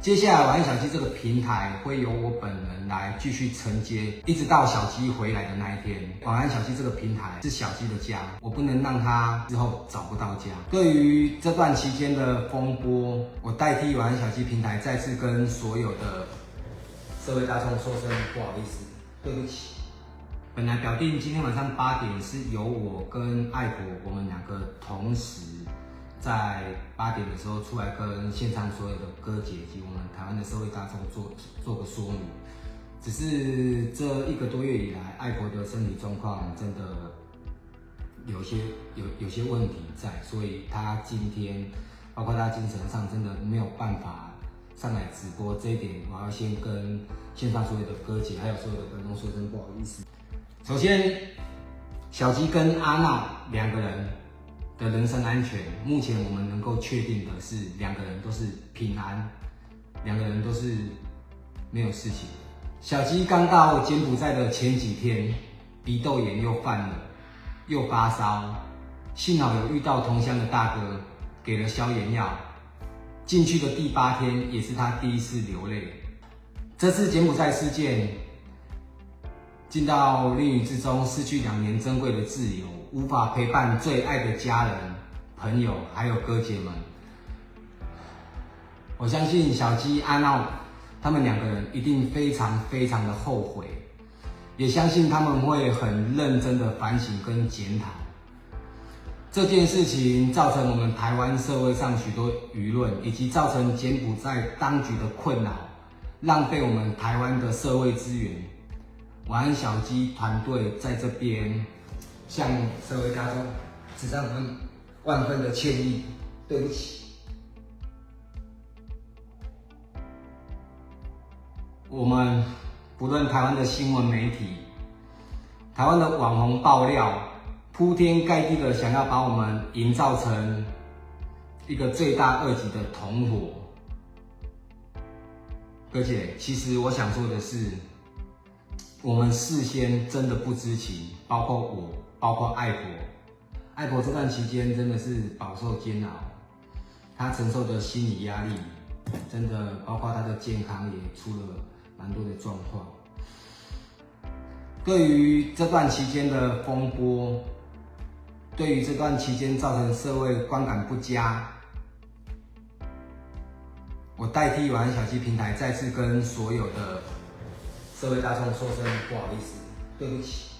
接下来，晚安小鸡这个平台会由我本人来继续承接，一直到小鸡回来的那一天。晚安小鸡这个平台是小鸡的家，我不能让它之后找不到家。对于这段期间的风波，我代替晚安小鸡平台再次跟所有的社会大众说声不好意思，对不起。本来表定今天晚上八点是由我跟爱国我们两个同时。在八点的时候出来跟现场所有的哥姐以及我们台湾的社会大众做做个说明，只是这一个多月以来，爱婆的身体状况真的有些有有些问题在，所以他今天包括他精神上真的没有办法上来直播，这一点我要先跟线上所有的哥姐还有所有的观众说声不好意思。首先，小吉跟阿娜两个人。的人身安全，目前我们能够确定的是，两个人都是平安，两个人都是没有事情。小鸡刚到柬埔寨的前几天，鼻窦炎又犯了，又发烧，幸好有遇到同乡的大哥，给了消炎药。进去的第八天，也是他第一次流泪。这次柬埔寨事件，进到囹圄之中，失去两年珍贵的自由。无法陪伴最爱的家人、朋友，还有哥姐们。我相信小鸡、阿闹他们两个人一定非常非常的后悔，也相信他们会很认真的反省跟检讨。这件事情造成我们台湾社会上许多舆论，以及造成柬埔寨当局的困扰，浪费我们台湾的社会资源。晚安，小鸡团队在这边。向社会大众致上我们万分的歉意，对不起。我们不论台湾的新闻媒体、台湾的网红爆料，铺天盖地的想要把我们营造成一个罪大恶极的同伙。而且，其实我想说的是，我们事先真的不知情，包括我。包括爱婆，爱婆这段期间真的是饱受煎熬，她承受的心理压力，真的包括她的健康也出了蛮多的状况。对于这段期间的风波，对于这段期间造成社会观感不佳，我代替晚安小七平台再次跟所有的这位大众说声不好意思，对不起。